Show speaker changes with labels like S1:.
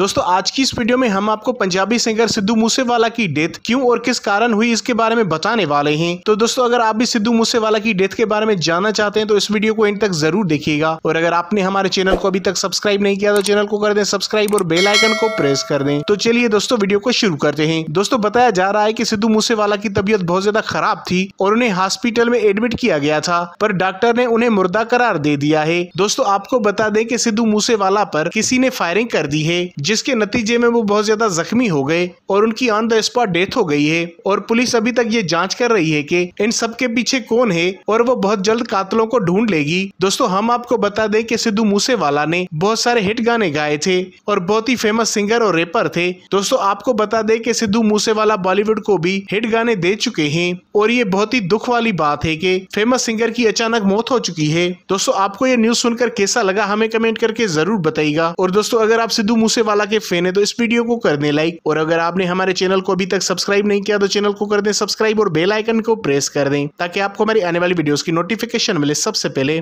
S1: दोस्तों, आज की इस वीडियो में हम आपको पंजाबी सिंगर सिद्धू मूसेवाला की डेथ क्यों और किस कारण हुई इसके बारे में बताने वाले हैं। तो दोस्तों, अगर आप भी सिद्धू मूसेवाला की डेथ के बारे में जानना चाहते हैं तो इस वीडियो को एंड तक ज़रूर देखिएगा। और अगर आपने हमारे चैनल को अभी तक सब्सक्राइब नहीं किया तो चैनल को कर दें सब्सक्राइब और बेल आइकन को प्रेस कर दें। तो चलिए दोस्तों, वीडियो को शुरू करते हैं। दोस्तों, बताया जा रहा है की सिद्धू मूसेवाला की तबियत बहुत ज़्यादा खराब थी और उन्हें हॉस्पिटल में एडमिट किया गया था, पर डॉक्टर ने उन्हें मुर्दा करार दे दिया है। दोस्तों, आपको बता दें की सिद्धू मूसेवाला पर किसी ने फायरिंग कर दी है जिसके नतीजे में वो बहुत ज़्यादा जख्मी हो गए और उनकी ऑन द स्पॉट डेथ हो गई है और पुलिस अभी तक ये जाँच कर रही है कि इन सब के पीछे कौन है और वो बहुत जल्द कातलों को ढूंढ लेगी। दोस्तों, हम आपको बता दें कि सिद्धू मूसेवाला ने बहुत सारे हिट गाने गाए थे और बहुत ही फ़ेमस सिंगर और रेपर थे। दोस्तों, आपको बता दें कि सिद्धू मूसेवाला बॉलीवुड को भी हिट गाने दे चुके हैं और ये बहुत ही दुख वाली बात है कि फ़ेमस सिंगर की अचानक मौत हो चुकी है। दोस्तों, आपको ये न्यूज़ सुनकर कैसा लगा हमें कमेंट करके ज़रूर बताइएगा। और दोस्तों, अगर आप सिद्धू मूसेवाला के फ़ैन है तो इस वीडियो को कर दें लाइक और अगर आपने हमारे चैनल को अभी तक सब्सक्राइब नहीं किया तो चैनल को कर दें सब्सक्राइब और बेल आइकन को प्रेस कर दें, ताकि आपको हमारी आने वाली वीडियोस की नोटिफिकेशन मिले सबसे पहले।